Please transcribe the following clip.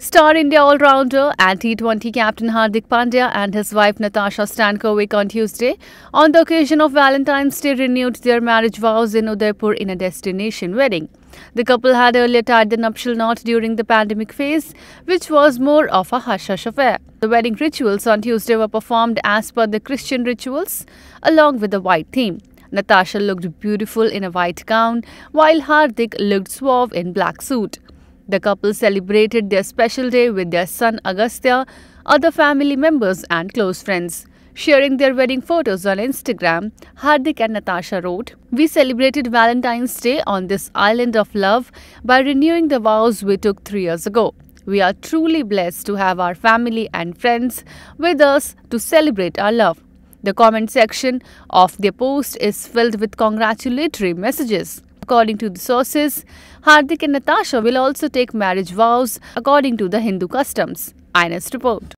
Star India all-rounder and T20 captain Hardik Pandya and his wife Natasa Stankovic on Tuesday, on the occasion of Valentine's Day, renewed their marriage vows in Udaipur in a destination wedding. The couple had earlier tied the nuptial knot during the pandemic phase, which was more of a hush-hush affair. The wedding rituals on Tuesday were performed as per the Christian rituals, along with the white theme. Natasa looked beautiful in a white gown, while Hardik looked suave in black suit. The couple celebrated their special day with their son Agastya, other family members and close friends. Sharing their wedding photos on Instagram, Hardik and Natasa wrote, We celebrated Valentine's Day on this island of love by renewing the vows we took three years ago. We are truly blessed to have our family and friends with us to celebrate our love. The comment section of their post is filled with congratulatory messages. According to the sources, Hardik and Natasa will also take marriage vows according to the Hindu customs. IANS report.